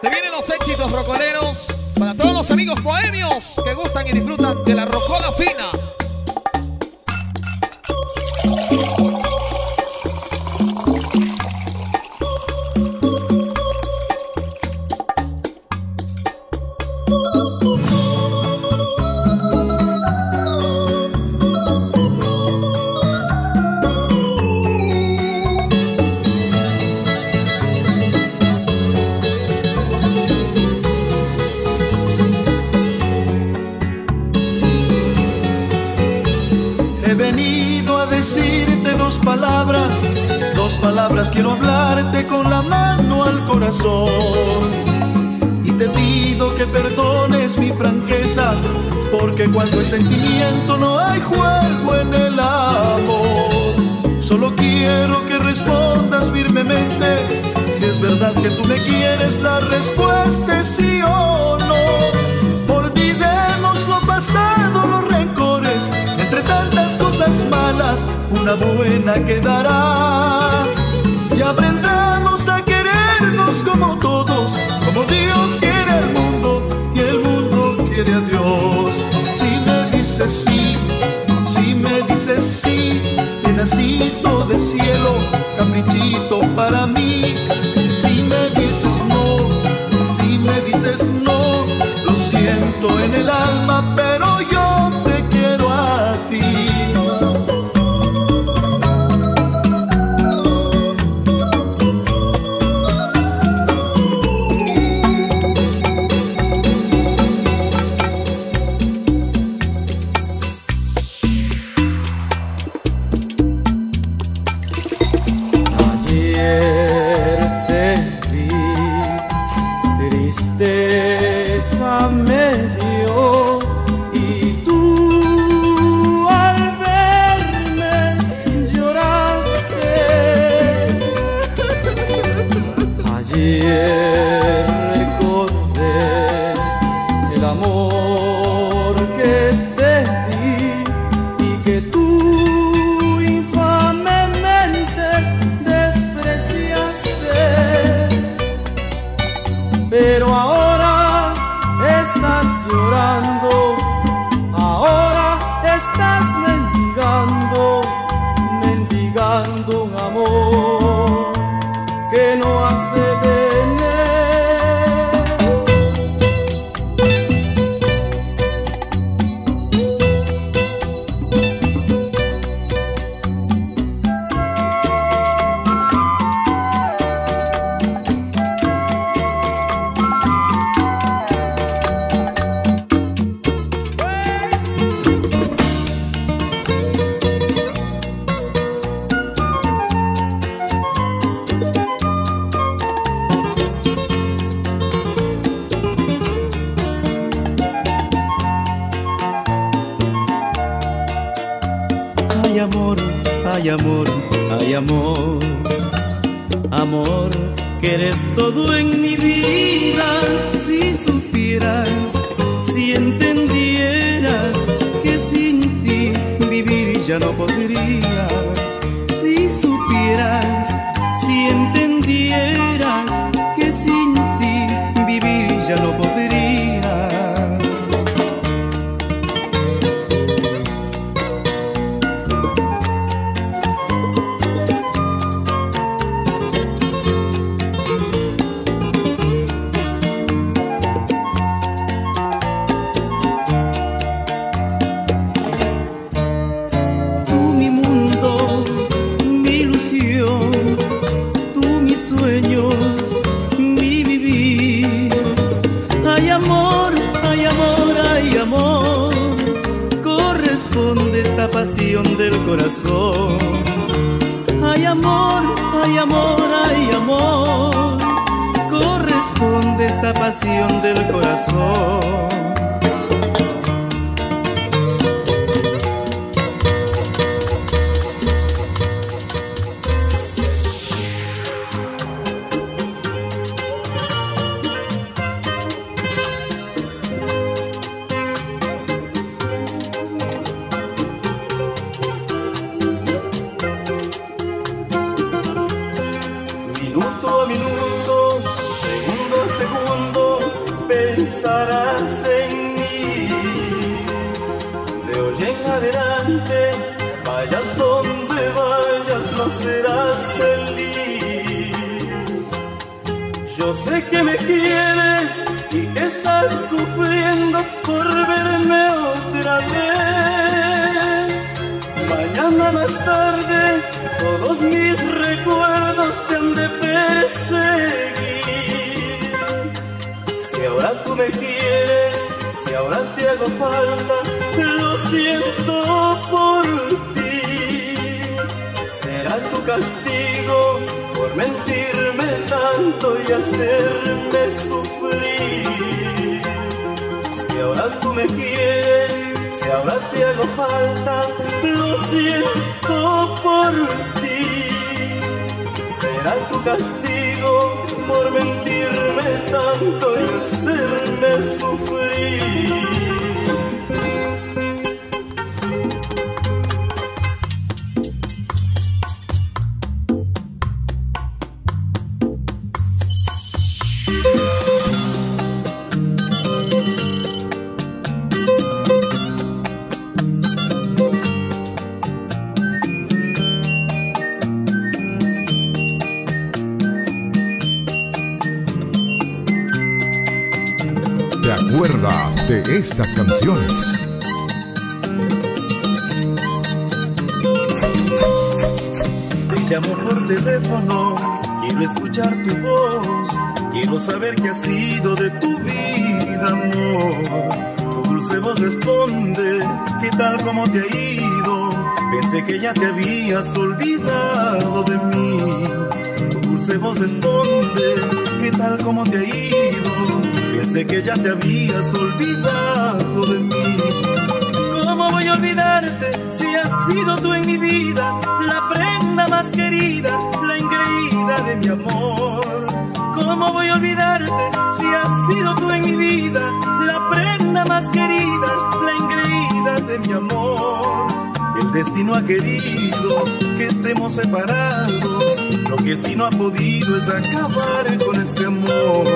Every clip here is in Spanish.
Te vienen los éxitos rocoleros para todos los amigos bohemios que gustan y disfrutan de la rocola fina. Quiero hablarte con la mano al corazón. Y te pido que perdones mi franqueza, porque cuando hay sentimiento no hay juego en el amor. Solo quiero que respondas firmemente, si es verdad que tú me quieres, la respuesta es sí o no. Olvidemos lo pasado, los rencores, entre tantas cosas malas, una buena quedará. Aprendamos a querernos como todos, como Dios quiere al mundo y el mundo quiere a Dios. Si me dices sí, si me dices sí, pedacito de cielo, caprichito para mí. Si me dices no, si me dices no, lo siento en el alma, pero que ya no podría. Si supieras, si entendieras que sin pasión del corazón. Ay amor, ay amor, ay amor, corresponde esta pasión del corazón. Hacerme sufrir. Si ahora tú me quieres, si ahora te hago falta, lo siento por ti. Será tu castigo por mentirme tanto y hacerme sufrir. Habías olvidado de mí. Tu dulce voz responde, ¿qué tal como te ha ido? Pensé que ya te habías olvidado de mí. ¿Cómo voy a olvidarte si has sido tú en mi vida la prenda más querida, la engreída de mi amor? ¿Cómo voy a olvidarte si has sido tú en mi vida la prenda más querida, la engreída de mi amor? El destino ha querido que estemos separados. Lo que sí no ha podido es acabar con este amor.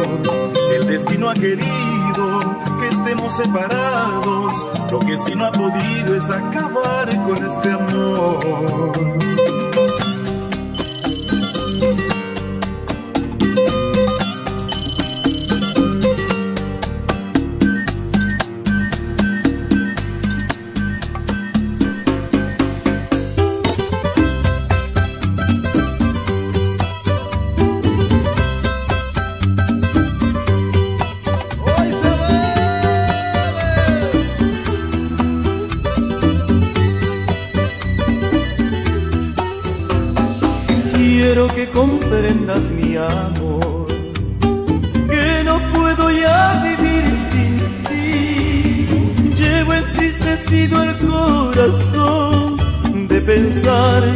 El destino ha querido que estemos separados. Lo que sí no ha podido es acabar con este amor.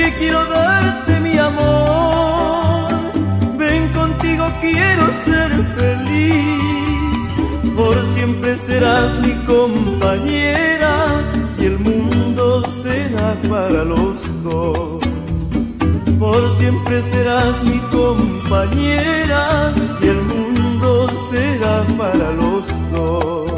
Que quiero darte mi amor. Ven contigo quiero ser feliz. Por siempre serás mi compañera y el mundo será para los dos por siempre serás mi compañera y el mundo será para los dos.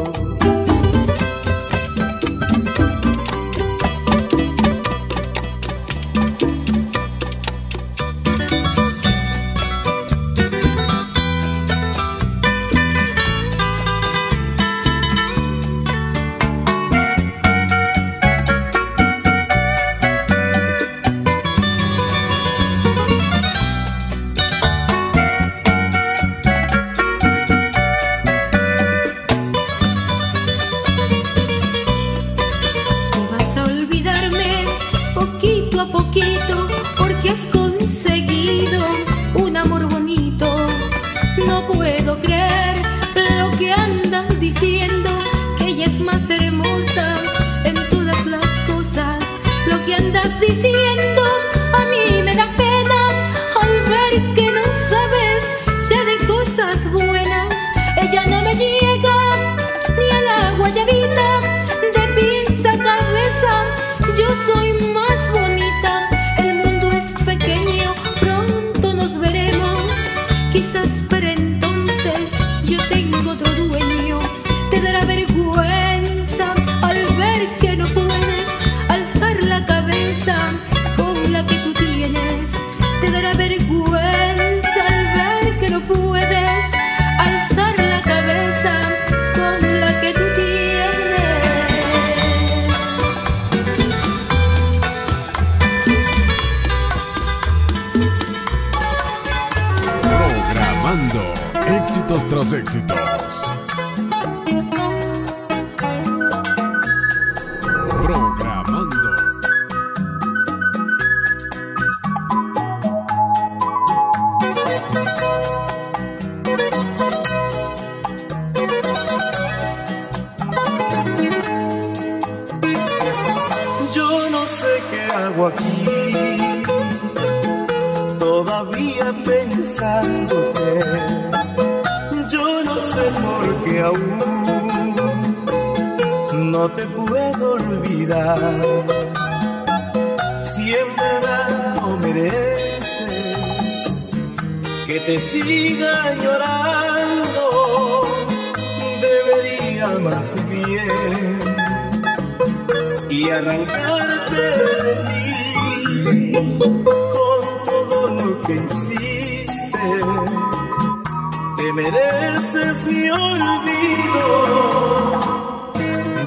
Tras éxitos.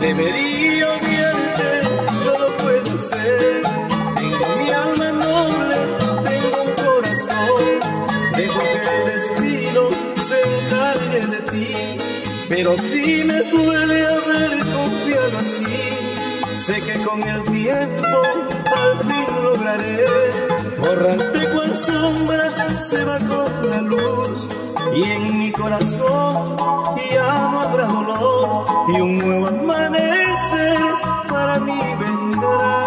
Debería odiarte, no lo puedo hacer. Tengo mi alma noble, tengo un corazón. Dejo que el destino se encargue de ti. Pero si me duele haber confiado así, sé que con el tiempo al fin lograré borrarte cual sombra se va con la luz. Y en mi corazón ya no habrá dolor y un nuevo amanecer para mí vendrá.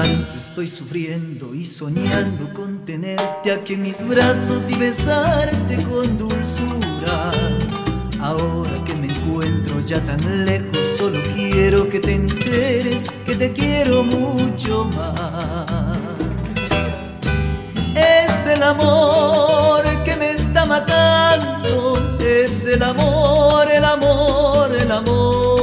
Tanto estoy sufriendo y soñando con tenerte aquí en mis brazos y besarte con dulzura. Ahora que me encuentro ya tan lejos, solo quiero que te enteres que te quiero mucho más. Es el amor que me está matando, es el amor, el amor, el amor.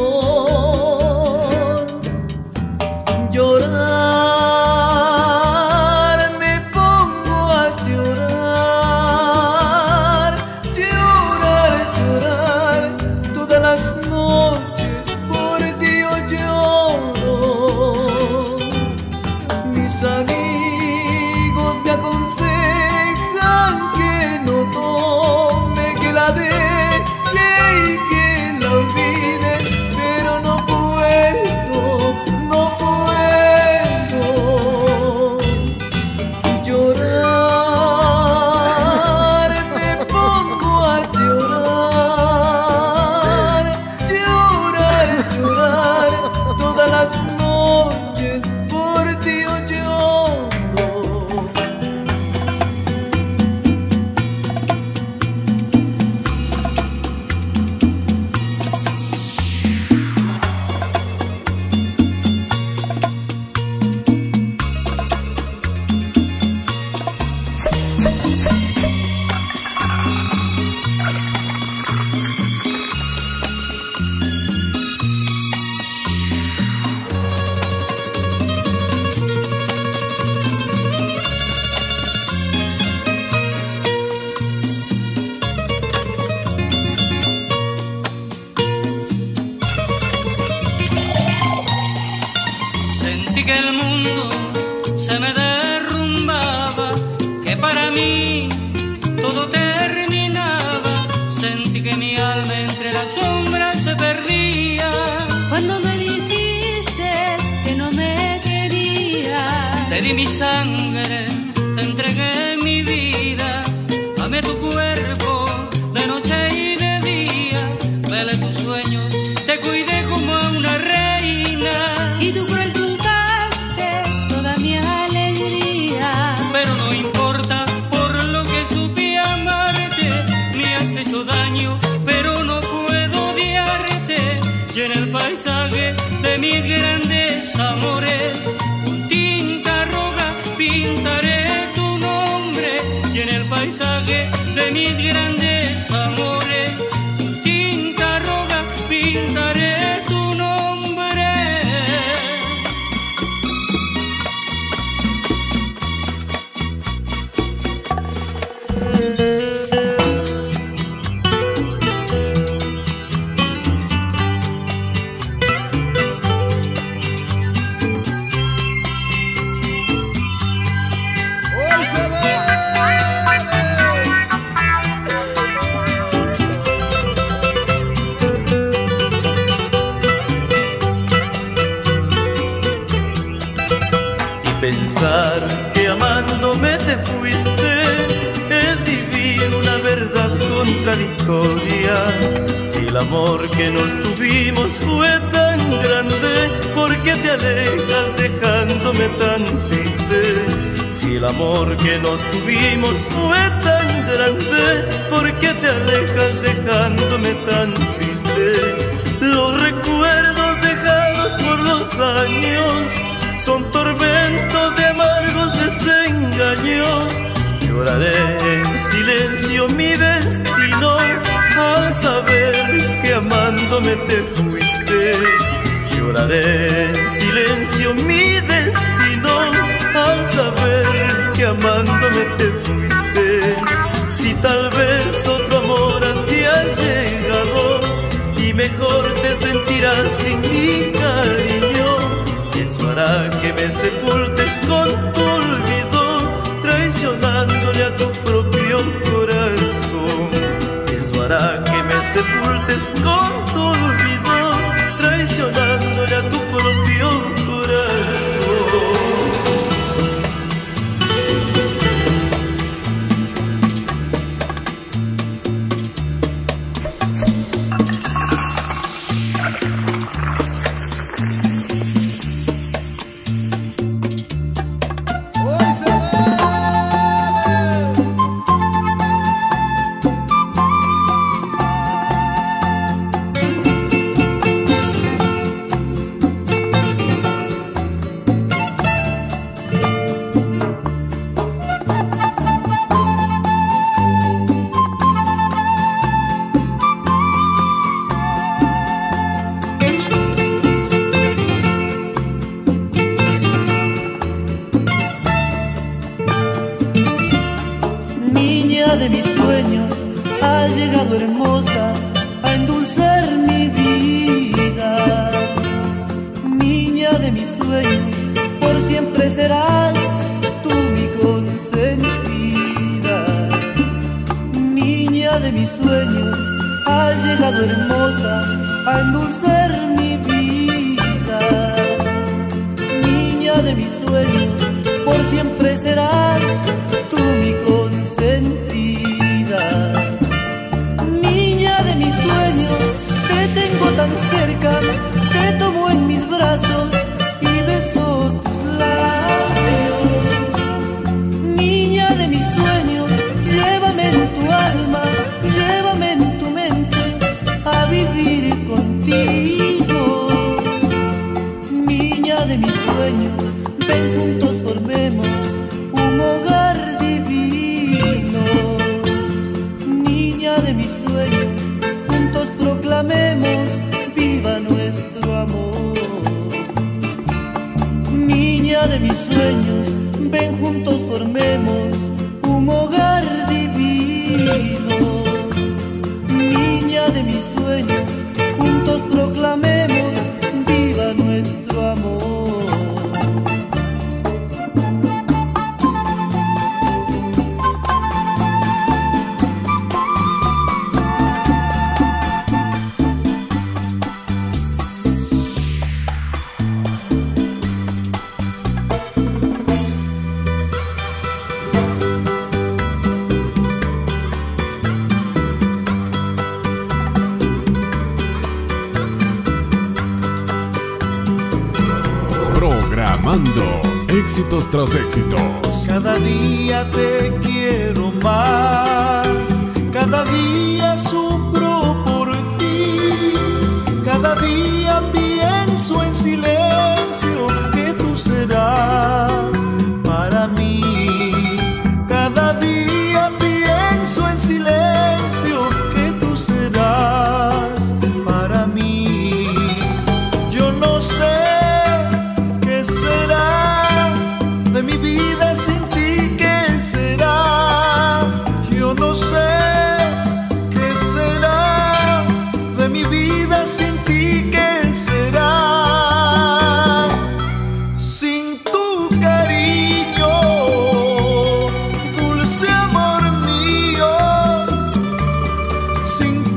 Amándome te fuiste es vivir una verdad contradictoria. Si el amor que nos tuvimos fue tan grande, ¿por qué te alejas dejándome tan triste? Si el amor que nos tuvimos fue tan grande, ¿por qué te alejas dejándome tan triste? Los recuerdos dejados por los años son tormentos de amargos desengaños. Lloraré en silencio mi destino al saber que amándome te fuiste. Lloraré en silencio mi destino al saber que amándome te fuiste. Si tal vez otro amor a ti ha llegado y mejor te sentirás sin mi cariño. Hará que me sepultes con tu olvido, traicionándole a tu propio corazón. Eso hará que me sepultes con tu olvido, traicionándole a tu propio corazón. Éxitos tras éxitos. Cada día te quiero más, cada día sufro por ti, cada día pienso en silencio Sim.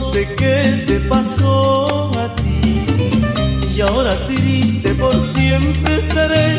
No sé qué te pasó a ti. Y ahora triste por siempre estaré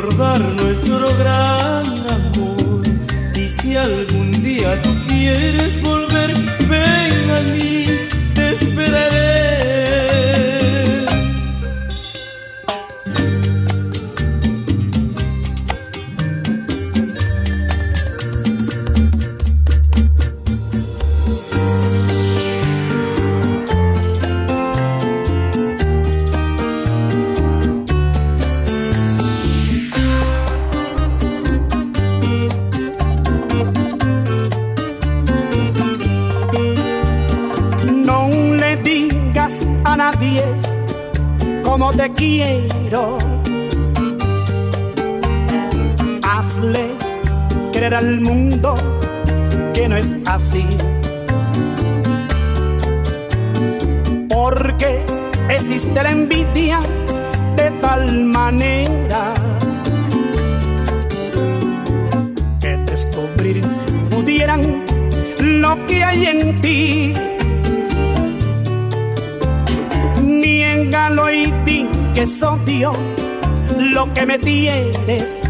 recordar nuestro gran amor. Y si algún día tú quieres volver, quiero. Hazle creer al mundo que no es así. Porque existe la envidia de tal manera que descubrir pudieran lo que hay en ti. Que es odio lo que me tienes.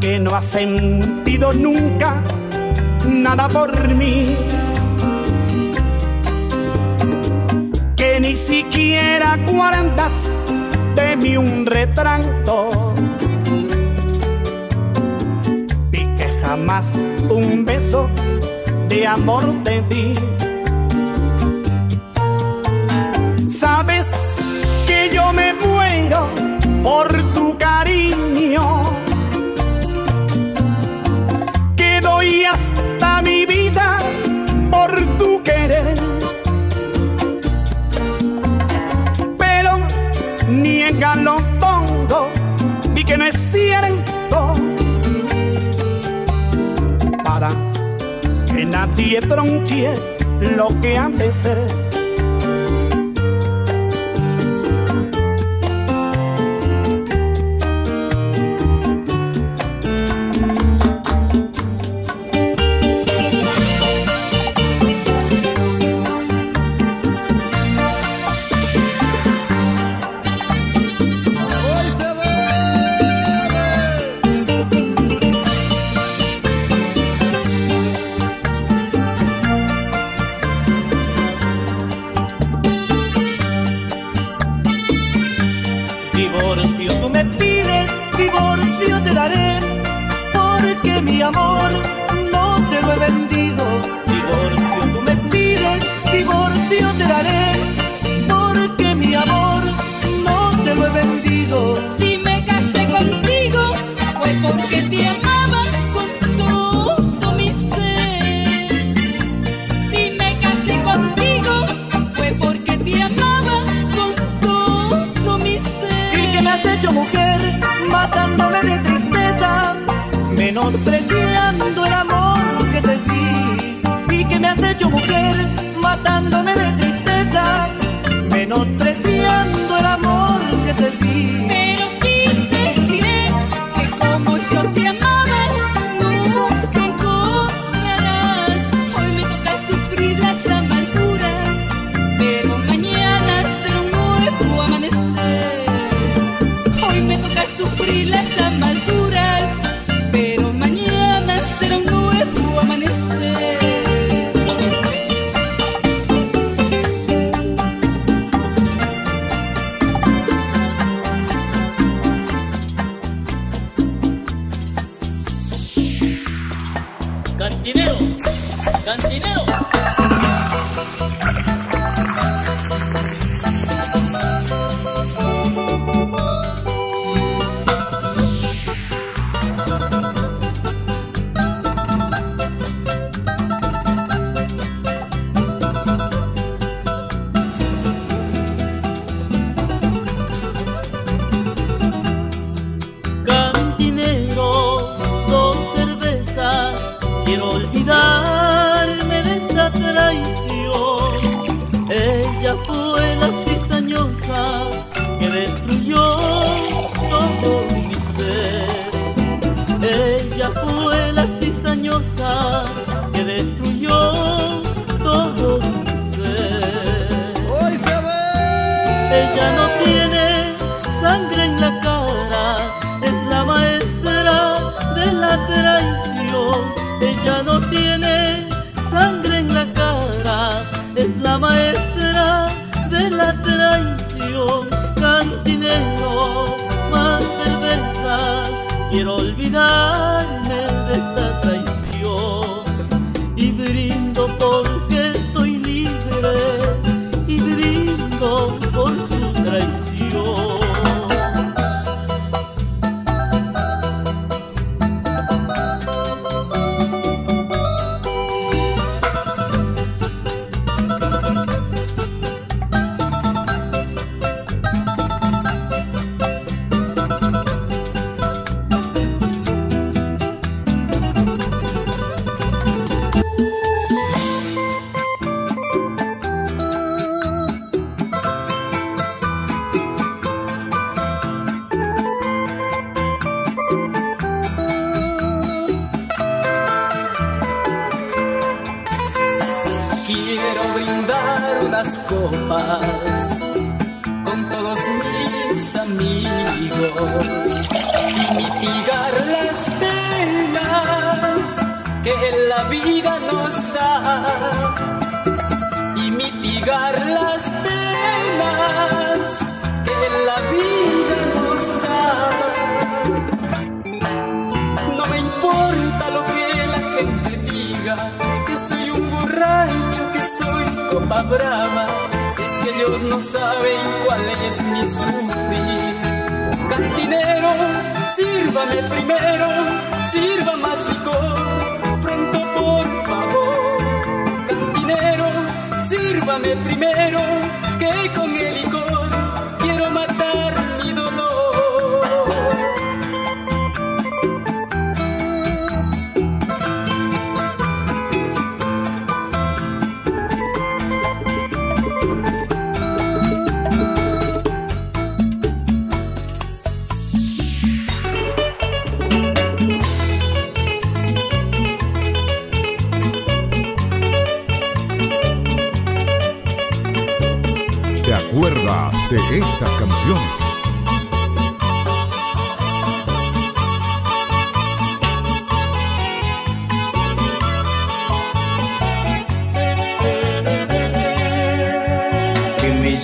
Que no has sentido nunca nada por mí. Que ni siquiera guardas de mí un retrato. Y que jamás un beso de amor te di. Sabes que yo me muero por tu cariño. Que doy hasta mi vida por tu querer. Pero niégalo todo, di que no es cierto. Para que nadie tronche lo que han de. Vendido. Divorcio tú me pides, divorcio te daré, porque mi amor no te lo he vendido. Si me casé contigo fue porque te amaba con todo mi ser. Si me casé contigo fue porque te amaba con todo mi ser. Y que me has hecho mujer, matándome de tristeza, menospreciando dan dinero. traición, cantinero, más cerveza, quiero olvidar. brava, es que ellos no saben cuál es mi sufrir. Cantinero, sírvame primero, sirva más licor, pronto por favor. Cantinero, sírvame primero, que con el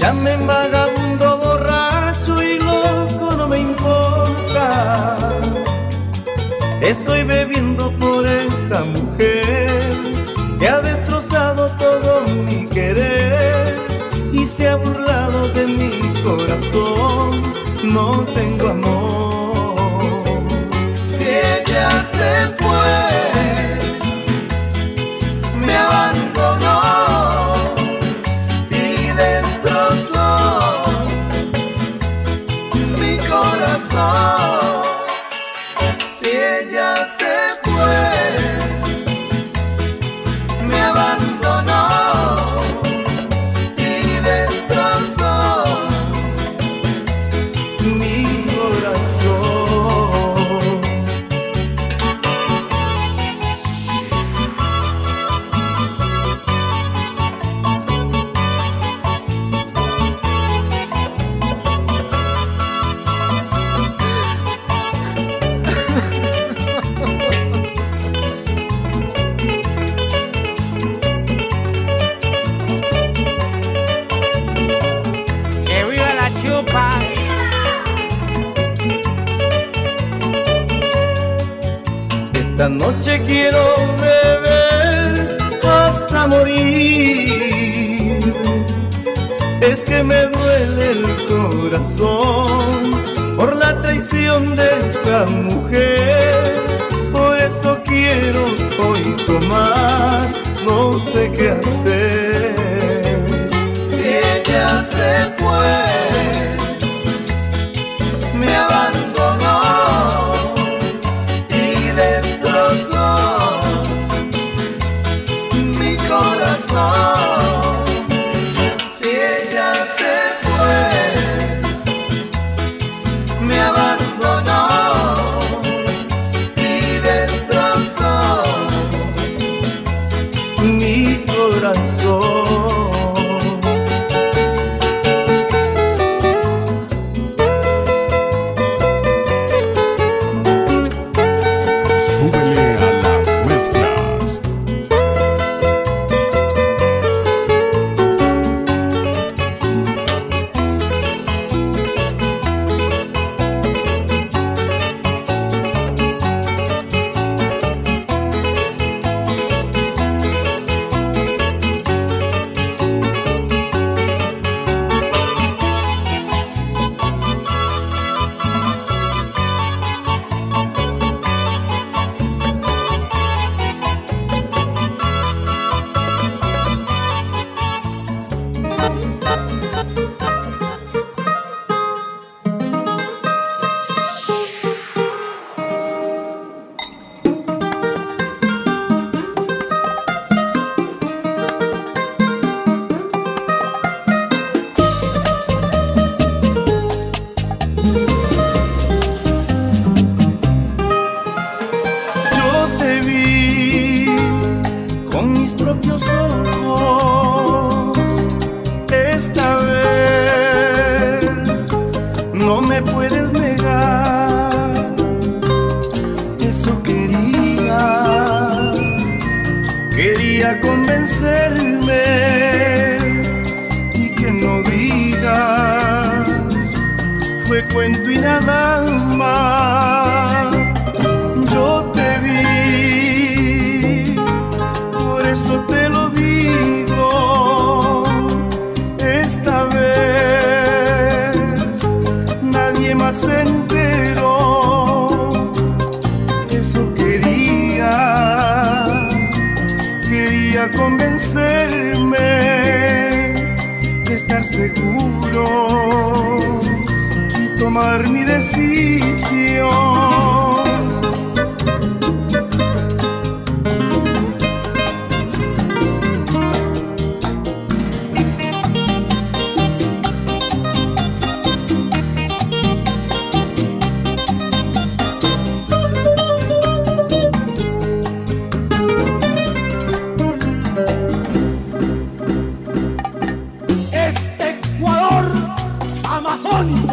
llamen vagabundo, borracho y loco, no me importa. Estoy bebiendo por esa mujer que ha destrozado todo mi querer y se ha burlado de mi corazón. No tengo amor. quiero beber hasta morir. Es que me duele el corazón por la traición de esa mujer. Por eso quiero hoy tomar, no sé qué hacer. no me puedes negar. Eso quería, quería convencerme y que no digas, fue cuento y nada más. decisión. Este Ecuador, Amazonia